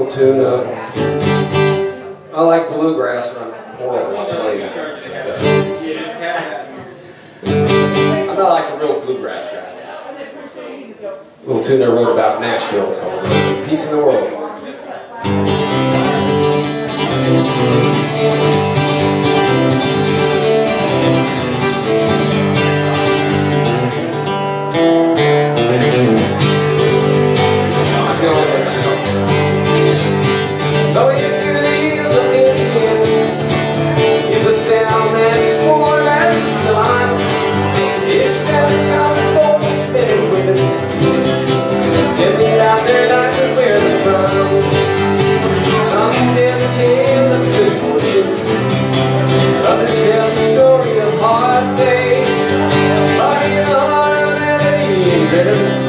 Little tune. Uh, I like bluegrass, but I'm horrible at playing it. I'm not like the real bluegrass guys. Little tune I wrote about Nashville called Peace in the World. Better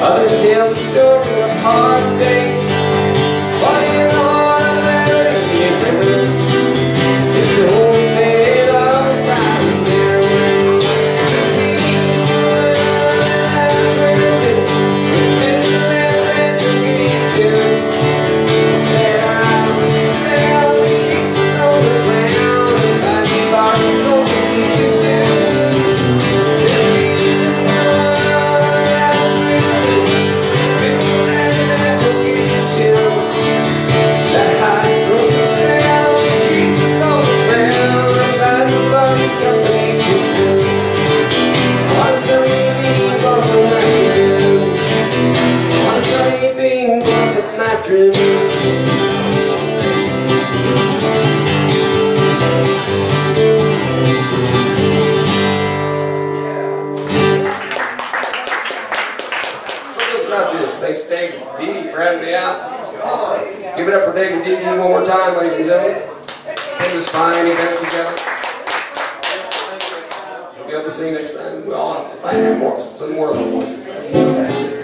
Others tell the story of hard days Dave and for having me out. Awesome. Give it up for David and one more time, ladies and gentlemen. It was fine event together. We'll be able to see you next time. Well, I have more, some more of them.